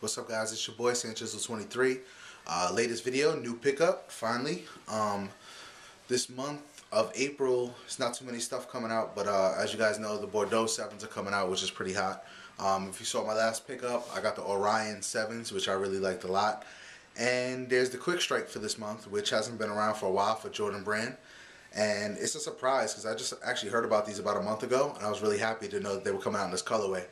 What's up guys, it's your boy Sanchizzle23. Uh, latest video, new pickup, finally. Um, this month of April, it's not too many stuff coming out, but uh, as you guys know, the Bordeaux 7s are coming out, which is pretty hot. Um, if you saw my last pickup, I got the Orion 7s, which I really liked a lot. And there's the Quick Strike for this month, which hasn't been around for a while for Jordan Brand. And it's a surprise because I just actually heard about these about a month ago, and I was really happy to know that they were coming out in this colorway.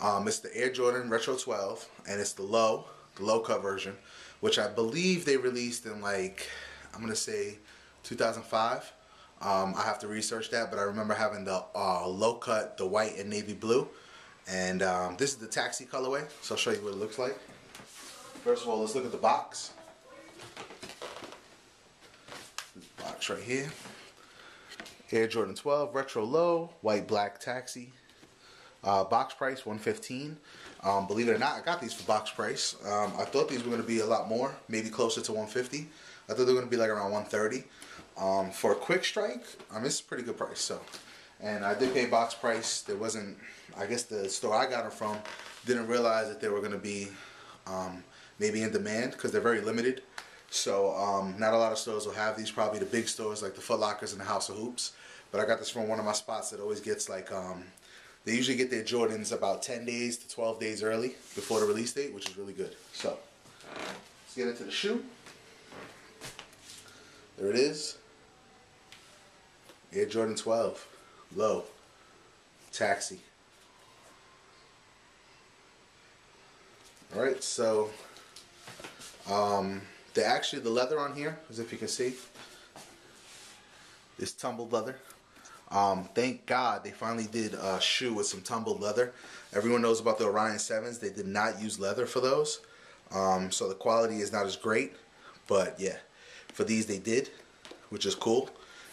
Um, it's the Air Jordan Retro 12, and it's the low, the low cut version, which I believe they released in like, I'm to say 2005. Um, I have to research that, but I remember having the uh, low cut, the white and navy blue. And um, this is the taxi colorway, so I'll show you what it looks like. First of all, let's look at the box. Box right here. Air Jordan 12 Retro Low, white black taxi. Uh, box price 115 um, Believe it or not, I got these for box price. Um, I thought these were going to be a lot more, maybe closer to 150 I thought they were going to be like around 130 um, For a quick strike, I mean, it's a pretty good price. So, And I did pay box price. There wasn't, I guess the store I got them from didn't realize that they were going to be um, maybe in demand because they're very limited. So um, not a lot of stores will have these. Probably the big stores like the Foot Lockers and the House of Hoops. But I got this from one of my spots that always gets like um, they usually get their Jordans about 10 days to 12 days early before the release date, which is really good. So, let's get into the shoe. There it is. Air Jordan 12. Low. Taxi. Alright, so um, the actually the leather on here, as if you can see, is tumbled leather. Um, thank God they finally did a shoe with some tumbled leather. Everyone knows about the Orion 7s. They did not use leather for those. Um, so the quality is not as great. But yeah, for these they did, which is cool.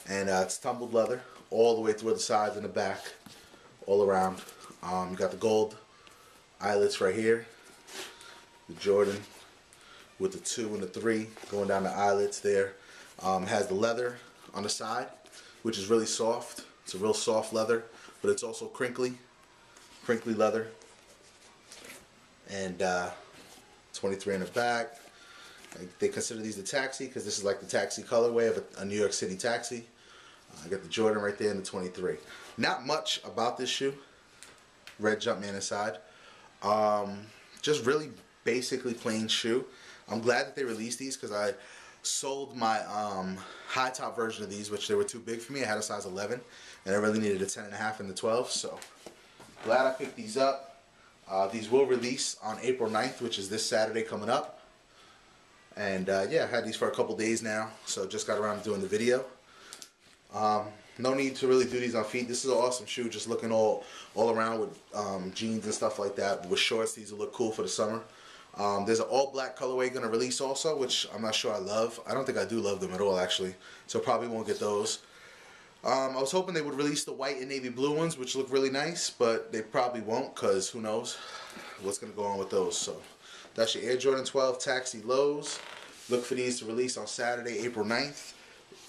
And uh, it's tumbled leather all the way through the sides and the back, all around. Um, you got the gold eyelets right here. The Jordan with the 2 and the 3 going down the eyelets there. Um, has the leather on the side which is really soft. It's a real soft leather, but it's also crinkly, crinkly leather. And uh, 23 in the back. They consider these the taxi because this is like the taxi colorway of a, a New York City taxi. I got the Jordan right there in the 23. Not much about this shoe. Red Jumpman inside. Um, just really basically plain shoe. I'm glad that they released these because I sold my um, high top version of these, which they were too big for me. I had a size 11, and I really needed a 10 and a half and the 12. So glad I picked these up. Uh, these will release on April 9th, which is this Saturday coming up. And uh, yeah, I had these for a couple days now, so just got around to doing the video. Um, no need to really do these on feet. This is an awesome shoe, just looking all all around with um, jeans and stuff like that. With shorts, these will look cool for the summer. Um, there's an all black colorway going to release also, which I'm not sure I love. I don't think I do love them at all actually, so probably won't get those. Um, I was hoping they would release the white and navy blue ones, which look really nice, but they probably won't because who knows what's going to go on with those. So that's your Air Jordan 12 Taxi Lows. Look for these to release on Saturday, April 9th.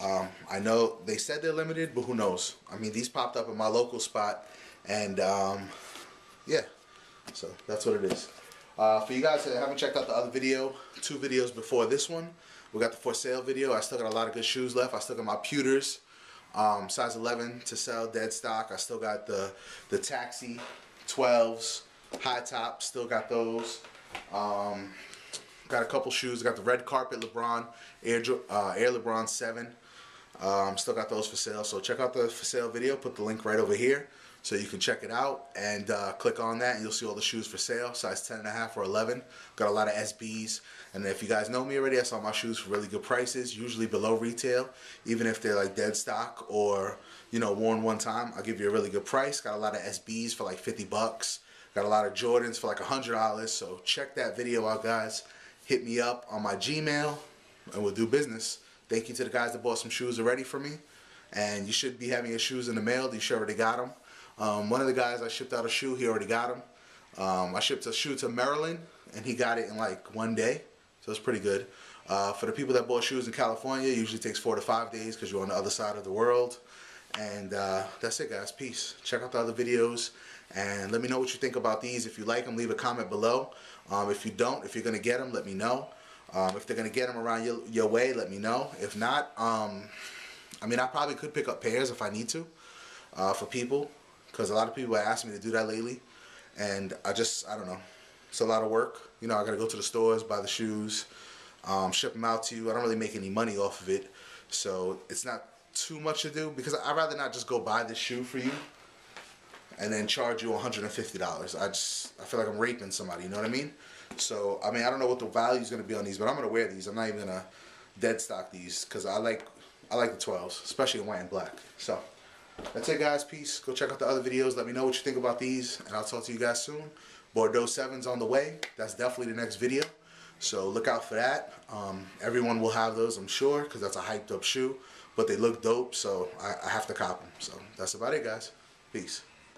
Um, I know they said they're limited, but who knows? I mean, these popped up in my local spot, and um, yeah, so that's what it is. Uh, for you guys that haven't checked out the other video, two videos before this one, we got the for sale video. I still got a lot of good shoes left. I still got my pewters, um, size 11 to sell, dead stock. I still got the the taxi 12s, high top, still got those. Um, got a couple shoes. Got the red carpet LeBron Air uh, Air LeBron 7. Um, still got those for sale. So check out the for sale video. Put the link right over here so you can check it out and uh, click on that and you'll see all the shoes for sale size 10 and a half or 11 got a lot of SBs and if you guys know me already I sell my shoes for really good prices usually below retail. Even if they're like dead stock or you know worn one time I'll give you a really good price. Got a lot of SBs for like 50 bucks. Got a lot of Jordans for like a hundred dollars. So check that video out guys. Hit me up on my Gmail and we'll do business. Thank you to the guys that bought some shoes already for me. And you should be having your shoes in the mail. You should already got them um, one of the guys I shipped out a shoe, he already got him. Um, I shipped a shoe to Maryland, and he got it in like one day, so it's pretty good. Uh, for the people that bought shoes in California, it usually takes four to five days because you're on the other side of the world. And uh, that's it, guys. Peace. Check out the other videos and let me know what you think about these. If you like them, leave a comment below. Um, if you don't, if you're going to get them, let me know. Um, if they're going to get them around your, your way, let me know. If not, um, I mean, I probably could pick up pairs if I need to uh, for people because a lot of people have asked me to do that lately. And I just, I don't know. It's a lot of work. You know, I got to go to the stores, buy the shoes, um, ship them out to you. I don't really make any money off of it. So it's not too much to do because I'd rather not just go buy this shoe for you and then charge you $150. I just I feel like I'm raping somebody, you know what I mean? So, I mean, I don't know what the value is going to be on these, but I'm going to wear these. I'm not even going to dead stock these cuz I like I like the 12s, especially in white and black. So, that's it guys. Peace. Go check out the other videos. Let me know what you think about these and I'll talk to you guys soon. Bordeaux 7's on the way. That's definitely the next video. So look out for that. Um, everyone will have those, I'm sure, because that's a hyped up shoe. But they look dope, so I, I have to cop them. So that's about it, guys. Peace.